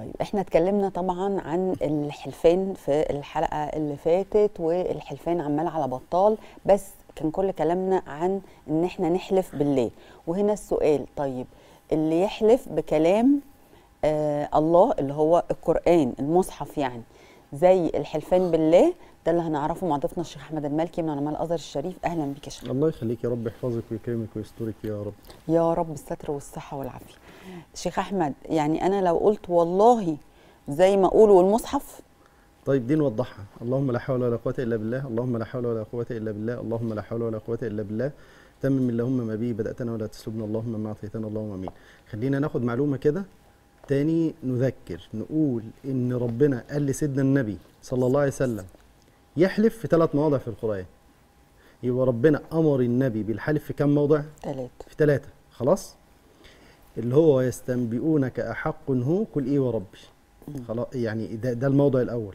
طيب إحنا اتكلمنا طبعا عن الحلفان في الحلقة اللي فاتت والحلفان عمال على بطال بس كان كل كلامنا عن إن إحنا نحلف بالله وهنا السؤال طيب اللي يحلف بكلام آه الله اللي هو القرآن المصحف يعني زي الحلفان بالله ده اللي هنعرفه مع ضيفنا الشيخ أحمد المالكي من علماء الأزهر الشريف. أهلا بك يا شيخ. الله يخليك يا رب. يحفظك ويكرمك ويسترك يا رب. يا رب الستر والصحة والعافية. شيخ أحمد يعني أنا لو قلت والله زي ما أقول المصحف. طيب دي نوضحها. اللهم لا حول ولا قوة إلا بالله. اللهم لا حول ولا قوة إلا بالله. اللهم لا حول ولا قوة إلا بالله. تمم اللهم ما به بدأتنا ولا تسلبنا. اللهم ما أعطيتنا. اللهم أمين. خلينا ناخد معلومة كده. تاني نذكر نقول إن ربنا قال لسيدنا النبي صلى الله عليه وسلم يحلف في ثلاث مواضع في القرآن. يبقى ربنا أمر النبي بالحلف في كم موضع؟ ثلاثة في ثلاثة. خلاص؟ اللي هو يستنبئونك أحق هو قل إيه وربي. خلاص يعني ده, ده الموضع الأول.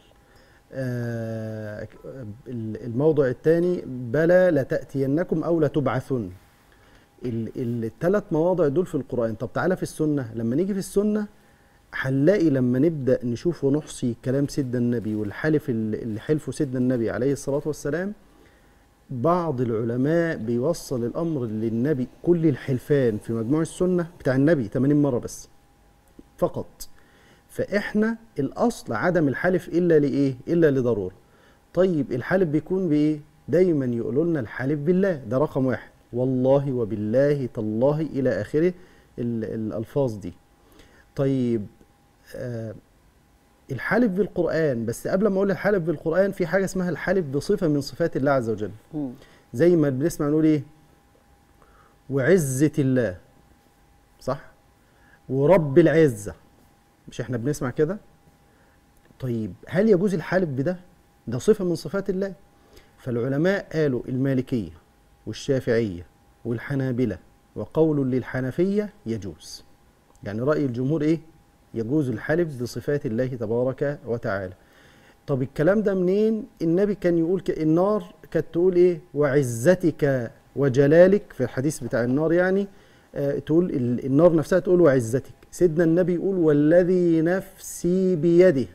آه الموضع الثاني بلى لتأتينكم أو لتبعثن. الثلاث مواضع دول في القرآن. طب تعالى في السنة. لما نيجي في السنة هنلاقي لما نبدأ نشوف ونحصي كلام سيدنا النبي والحلف اللي حلفه سيدنا النبي عليه الصلاة والسلام بعض العلماء بيوصل الأمر للنبي كل الحلفان في مجموع السنة بتاع النبي 80 مرة بس فقط. فإحنا الأصل عدم الحلف إلا لإيه؟ إلا لضرورة. طيب الحلف بيكون بإيه؟ دايما يقولوا لنا الحلف بالله ده رقم واحد. والله وبالله تالله إلى آخره الألفاظ دي. طيب آه الحلف بالقرآن بس قبل ما أقول الحلف بالقرآن في حاجة اسمها الحلف بصفة من صفات الله عز وجل. زي ما بنسمع نقول إيه؟ وعزة الله. صح؟ ورب العزة. مش إحنا بنسمع كده؟ طيب هل يجوز الحلف بده؟ ده صفة من صفات الله. فالعلماء قالوا المالكية والشافعية والحنابلة وقول للحنفية يجوز. يعني رأي الجمهور إيه؟ يجوز الحلف بصفات الله تبارك وتعالى. طب الكلام ده منين؟ النبي كان يقول ك... النار كانت تقول إيه؟ وعزتك وجلالك في الحديث بتاع النار يعني آه تقول ال... النار نفسها تقول وعزتك. سيدنا النبي يقول والذي نفسي بيده.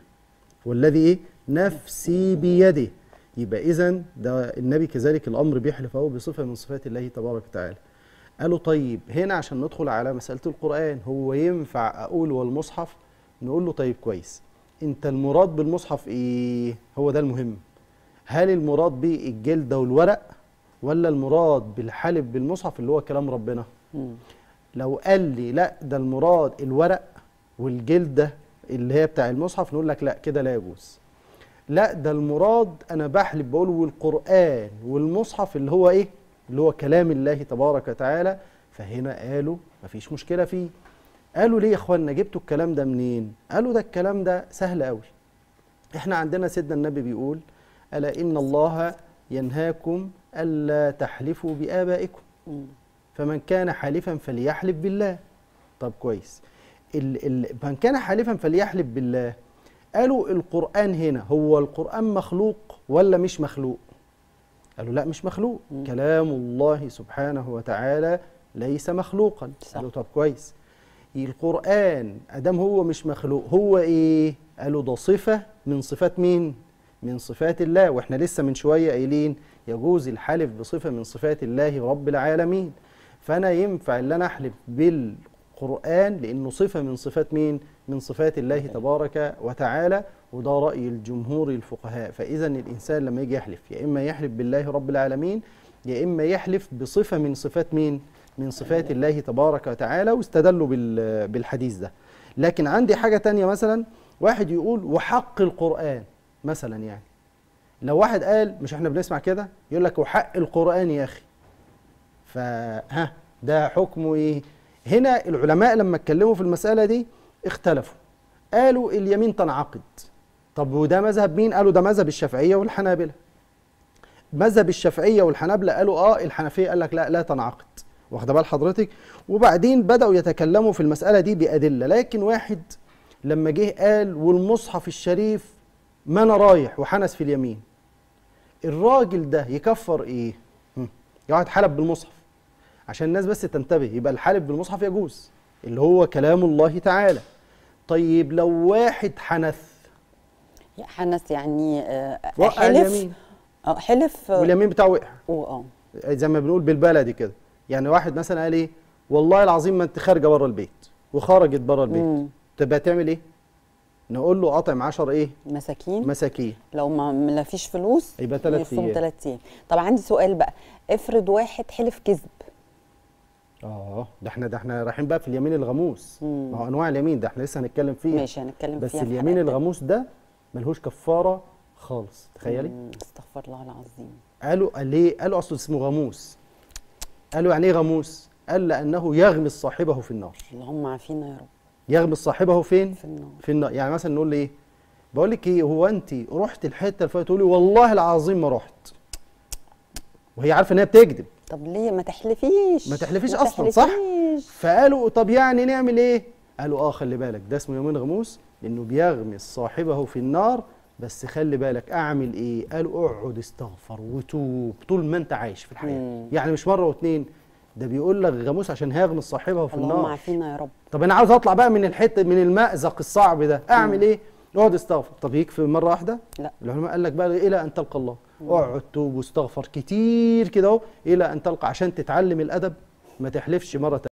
والذي إيه؟ نفسي بيده. يبقى اذا ده النبي كذلك الأمر بيحلف أهو بصفة من صفات الله تبارك وتعالى. قالوا طيب هنا عشان ندخل على مسألة القرآن هو ينفع أقول والمصحف؟ نقول له طيب كويس. أنت المراد بالمصحف إيه؟ هو ده المهم. هل المراد به الجلدة والورق ولا المراد بالحلف بالمصحف اللي هو كلام ربنا؟ مم. لو قال لي لا ده المراد الورق والجلدة اللي هي بتاع المصحف نقول لك لا كده لا يجوز. لا ده المراد أنا بحلف بقول والقرآن والمصحف اللي هو إيه؟ اللي هو كلام الله تبارك وتعالى فهنا قالوا مفيش مشكلة فيه. قالوا ليه يا اخوانا جبتوا الكلام ده منين؟ قالوا ده الكلام ده سهل قوي إحنا عندنا سيدنا النبي بيقول ألا إن الله ينهاكم ألا تحلفوا بآبائكم. فمن كان حالفا فليحلف بالله. طب كويس. ال ال من كان حالفا فليحلف بالله قالوا القرآن هنا هو القرآن مخلوق ولا مش مخلوق؟ قالوا لا مش مخلوق. مم. كلام الله سبحانه وتعالى ليس مخلوقا. صح. قالوا طب كويس. القرآن أدام هو مش مخلوق هو إيه؟ قالوا ده صفة من صفات مين؟ من صفات الله. وإحنا لسه من شوية قايلين يجوز الحلف بصفة من صفات الله رب العالمين. فأنا ينفع اللي أنا أحلف بالقرآن لأنه صفة من صفات مين؟ من صفات الله تبارك وتعالى وده رأي الجمهور الفقهاء. فإذا الإنسان لما يجي يحلف يا إما يحلف بالله رب العالمين يا إما يحلف بصفة من صفات مين؟ من صفات الله تبارك وتعالى واستدلوا بال- بالحديث ده. لكن عندي حاجة تانية مثلا واحد يقول وحق القرآن مثلا يعني. لو واحد قال مش إحنا بنسمع كده؟ يقول لك وحق القرآن يا أخي. فها ده حكمه إيه؟ هنا العلماء لما اتكلموا في المسألة دي اختلفوا. قالوا اليمين تنعقد. طب وده مذهب مين؟ قالوا ده مذهب الشافعية والحنابلة. مذهب الشافعية والحنابلة قالوا آه الحنفية قال لك لا لا تنعقد. واخده بال حضرتك؟ وبعدين بدأوا يتكلموا في المسألة دي بأدلة. لكن واحد لما جه قال والمصحف الشريف ما أنا رايح وحنس في اليمين. الراجل ده يكفر إيه؟ يقعد حلف بالمصحف. عشان الناس بس تنتبه يبقى الحلف بالمصحف يجوز اللي هو كلام الله تعالى. طيب لو واحد حنث. حنس يعني آه، وقع حلف. آه حلف. آه، واليمين بتاعه وقع. آه. زي ما بنقول بالبلدي كده. يعني واحد مثلا قال إيه؟ والله العظيم ما أنت خارجة بره البيت وخرجت بره البيت. مم. تبقى تعمل إيه؟ نقول له اطعم 10 إيه؟ مساكين. مساكين. لو ما فيش فلوس يبقى تلات يصوم أيام. ثلاث أيام. طب عندي سؤال بقى. افرض واحد حلف كذب. آه. ده إحنا ده إحنا رايحين بقى في اليمين الغموس. ما هو انواع اليمين ده إحنا لسه هنتكلم فيه. ماشي هنتكلم بس فيها في اليمين الغموس ده ملهوش كفارة خالص. تخيلي. استغفر الله العظيم. قالوا قال ليه؟ قالوا اصله اسمه غموس. قالوا يعني إيه غموس؟ قال لأنه يغمس صاحبه في النار. اللهم عافينا يا رب. يغمس صاحبه فين؟ في النار. في النار. يعني مثلا نقول إيه؟ بقول لك إيه؟ هو أنت رحت الحتة الفلانيه تقولي والله العظيم ما رحت. وهي عارفة إن هي بتكذب. طب ليه ما تحلفيش؟ ما تحلفيش أصلاً، صح؟ تحلفيش. فقالوا طب يعني نعمل إيه؟ قالوا آه خلي بالك ده اسمه يومين غموس لأنه بيغمس صاحبه في النار بس خلي بالك أعمل إيه؟ قالوا اقعد استغفر وتوب طول ما أنت عايش في الحياة. مم. يعني مش مرة واتنين ده بيقول لك غموس عشان هيغمس صاحبه في اللهم النار. عافينا يا رب. طب أنا عاوز أطلع بقى من الحتة من المأزق الصعب ده أعمل إيه؟ اقعد استغفر. طب يكفي مرة واحدة؟ لا. العلماء قال لك بقى إلى أن تلقى الله. اقعد توب واستغفر كتير كده إلى أن تلقى عشان تتعلم الأدب ما تحلفش مرة